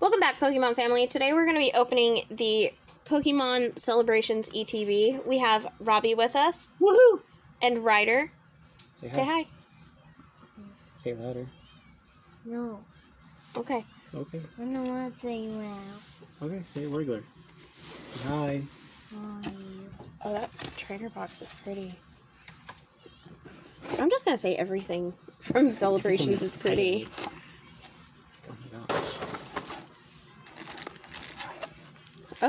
Welcome back, Pokemon family. Today we're going to be opening the Pokemon Celebrations ETB. We have Robbie with us Woohoo! and Ryder. Say hi. Say hi. Say louder. No, Okay. Okay. I don't want to say loud. Okay. Say it regular. Say hi. Hi. Oh, that trainer box is pretty. I'm just going to say everything from Celebrations is pretty. Oh my gosh.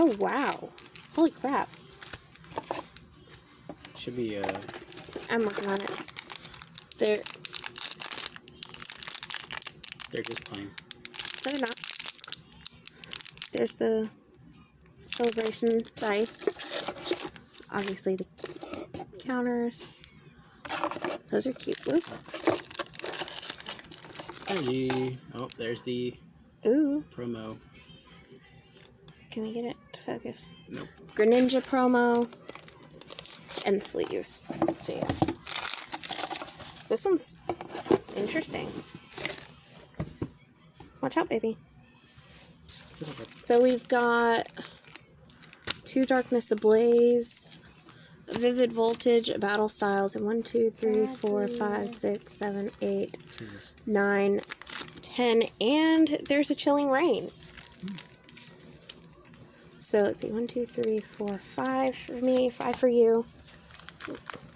Oh, wow. Holy crap. Should be uh. I'm working on it. They're... They're just plain. No, they're not. There's the celebration dice. Obviously, the counters. Those are cute. Whoops. Energy. Oh, there's the Ooh. promo. Can we get it focus? Nope. Greninja promo. And sleeves. So, yeah. This one's interesting. Watch out, baby. So we've got two Darkness Ablaze, a Vivid Voltage, a Battle Styles, and one, two, three, four, five, six, seven, eight, Jesus. nine, ten, and there's a Chilling Rain. Hmm. So let's see, one, two, three, four, five for me, five for you.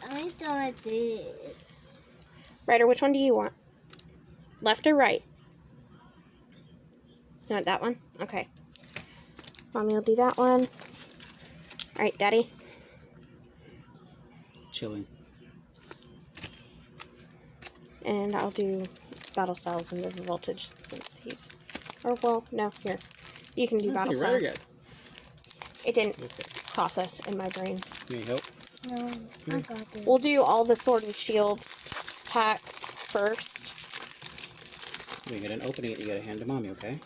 I thought this. Ryder, which one do you want? Left or right? You want that one? Okay. Mommy will do that one. Alright, Daddy. Chilling. And I'll do Battle Styles and Vivid Voltage since he's. Or, well, no, here. You can do Battle That's really Styles. Good. It didn't Okay. process in my brain. Need help? No, I got this. We'll do all the Sword and Shield packs first. When you get an opening it, you gotta hand to mommy, okay?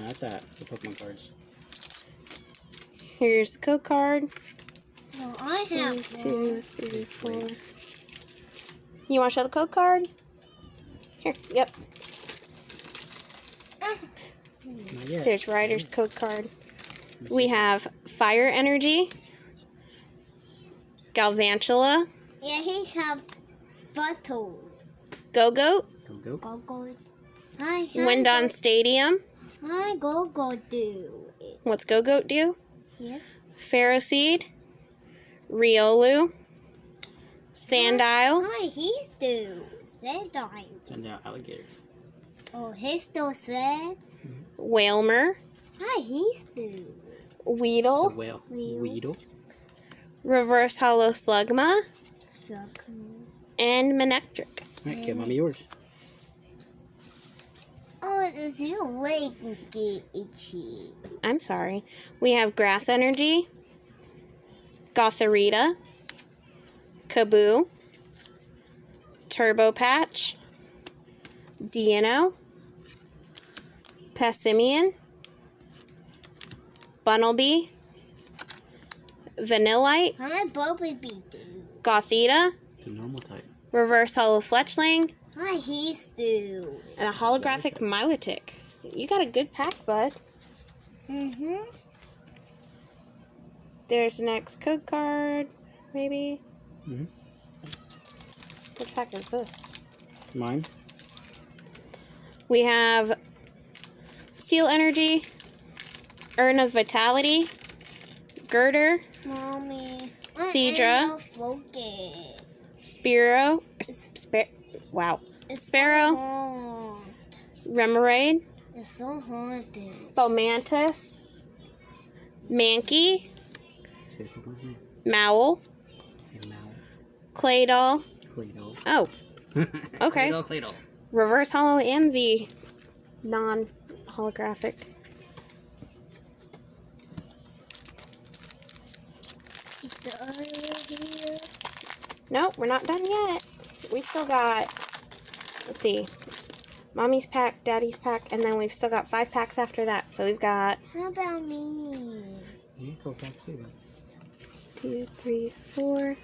Not that. The Pokemon cards. Here's the code card. No, I have One, two, one. three, four. You want to show the code card? Here, yep. Uh-huh. There's Ryder's mm-hmm. code card. We have Fire Energy, Galvantula, Yeah, he's have photos. Gogoat, Go go. Go go. Hi, hi. Wyndon Stadium. Hi, go go do. What's Gogoat do? Yes. Ferroseed, Riolu, Sandile, Hi, he's do. Said I. Send out alligator. Oh, he's still said. Wailmer, Hi, he's do. The Weedle, whale. Wheel. Weedle. Reverse Holo Slugma, Struck and Manectric. Alright, give mommy yours. Oh, does your leg get itchy? I'm sorry. We have Grass Energy, Gothorita, Kaboo, Turbo Patch, Dino, Passimian, Bunnelby, Vanillite, Hi, Bobby Bee do. Gothita, The normal type. Reverse Holo Fletchling, Hi, he's do. and a holographic Milotic. You got a good pack, bud. Mm-hmm. There's the next code card, maybe. Mhm. Which pack is this? Mine. We have Steel Energy, Urn of Vitality, Girder, Mommy. Cedra. Focus. Spiro, Sp- wow, It's Sparrow. So. Remoraid, It's so haunted. Fomantis, Mankey, Say the Pokemon's name. Mowl, Say the Mal. Claydol. Claydol. Oh, Okay. Claydol, Claydol. Reverse Holo and the non holographic. Is the other here? Nope, we're not done yet. We still got, let's see, mommy's pack, daddy's pack, and then we've still got five packs after that. So we've got How about me? Yeah, go back see that. two, three, four.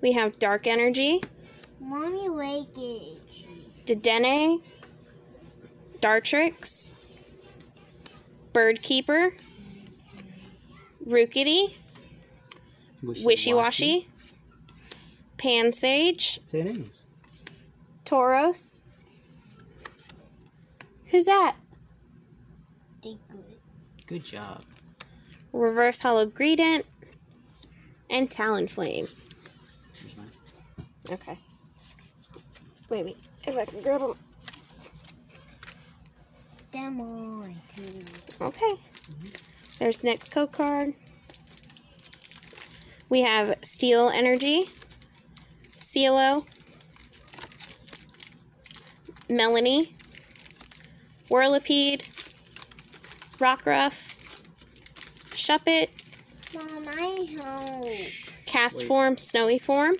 We have Dark Energy, Mommy, wake it. Dedenne, Dartrix, Birdkeeper, Rookidee, Wishy Washy, Pansage, Say names. Tauros. Who's that? They good. Good job. Reverse Holo Greedent, and Talonflame. Here's mine. Okay. Wait, wait. If I can grab them. Them on too. Okay. There's next code card. We have Steel Energy, CeeLo, Melanie, Whirlipede, Rockruff, Shuppet, Mom, I hope. Cast Wait. Form, Snowy Form,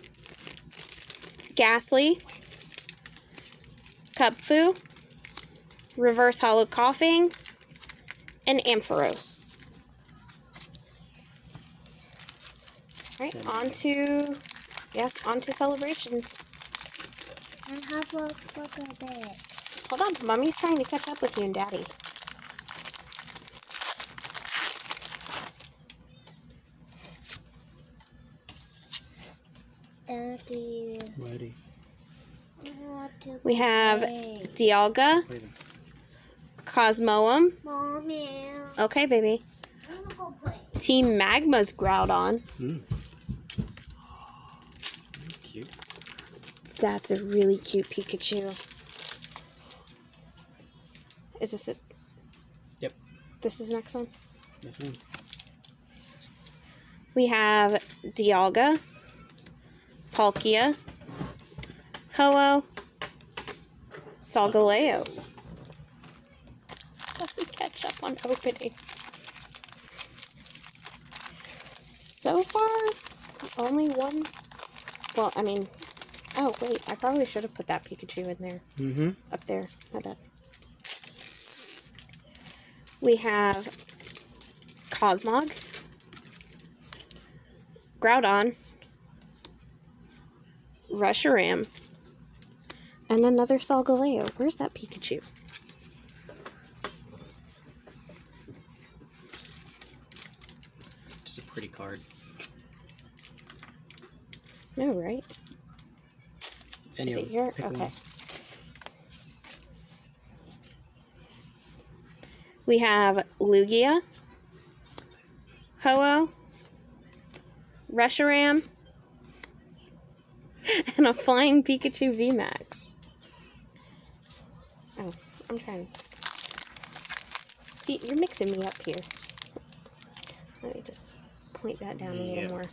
Gastly, Kubfu, Reverse Holo Koffing, and Ampharos. Alright, Okay. on to yeah, on to celebrations. I have a look at that. Hold on, mommy's trying to catch up with you and daddy. Daddy, Ready. I want to We have play. Dialga, Cosmoem. Mommy, Okay, baby. I want to go play. Team Magma's Groudon. Mm. That's cute. That's a really cute Pikachu. Is this it? Yep. This is the next one. We have Dialga, Palkia, Ho-Oh, Solgaleo. Let me catch up on opening. So far, only one. Well, I mean, oh wait, I probably should have put that Pikachu in there, Mm-hmm. up there. My bad. We have Cosmog, Groudon, Reshiram, and another Solgaleo. Where's that Pikachu? Just a pretty card. No, right? Any Is it here? Okay. one. We have Lugia, Ho-Oh, Reshiram, and a Flying Pikachu VMAX. Oh, I'm trying. See, you're mixing me up here. Let me just point that down a little more.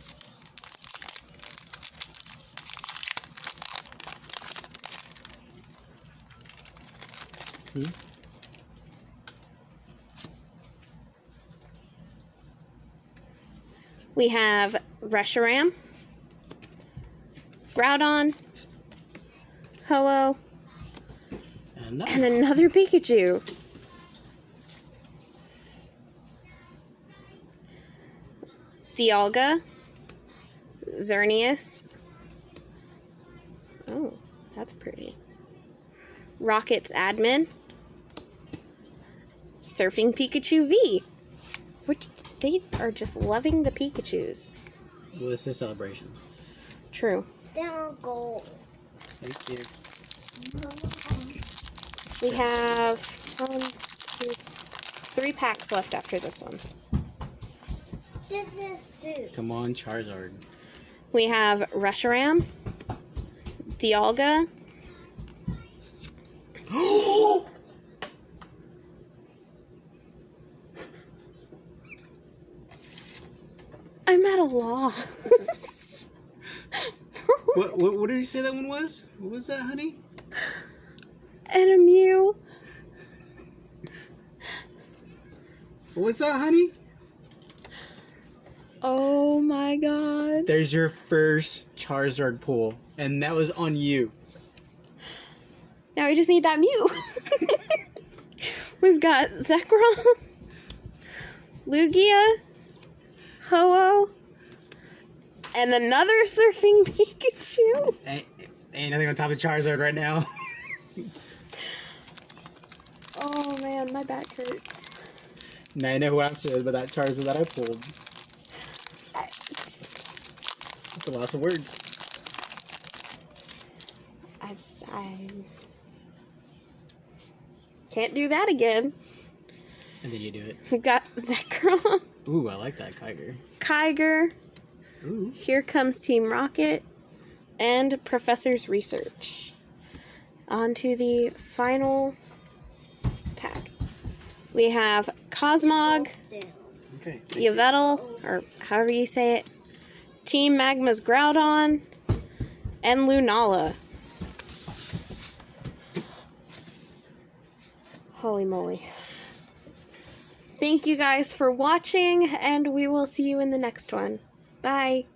We have Reshiram, Groudon, Ho-Oh, And and another Pikachu. Dialga, Xerneas. Oh, that's pretty. Rocket's admin. Surfing Pikachu V. Which they are just loving the Pikachus. Well, this is celebrations. True. Then go. Thank you. We have one, two, three packs left after this one. This is two. Come on, Charizard. We have Reshiram, Dialga, I'm at a loss. what, what what did you say that one was? What was that, honey? and a Mew. What was that, honey? Oh my god. There's your first Charizard pull, and that was on you. Now we just need that Mew. We've got Zekrom, Lugia, Ho-Oh, and another surfing Pikachu. Ain't, ain't nothing on top of Charizard right now. oh man, my back hurts. Now I know who answered, but that Charizard that I pulled. That's a loss of words. I, I can't do that again. And then you do it. We've got Zekrom, Ooh, I like that Kyogre. Kyogre, Ooh. Here Comes Team Rocket, and Professor's Research. On to the final pack. We have Cosmog. Okay. Or however you say it, Team Magma's Groudon, and Lunala. Holy moly. Thank you guys for watching, and we will see you in the next one. Bye.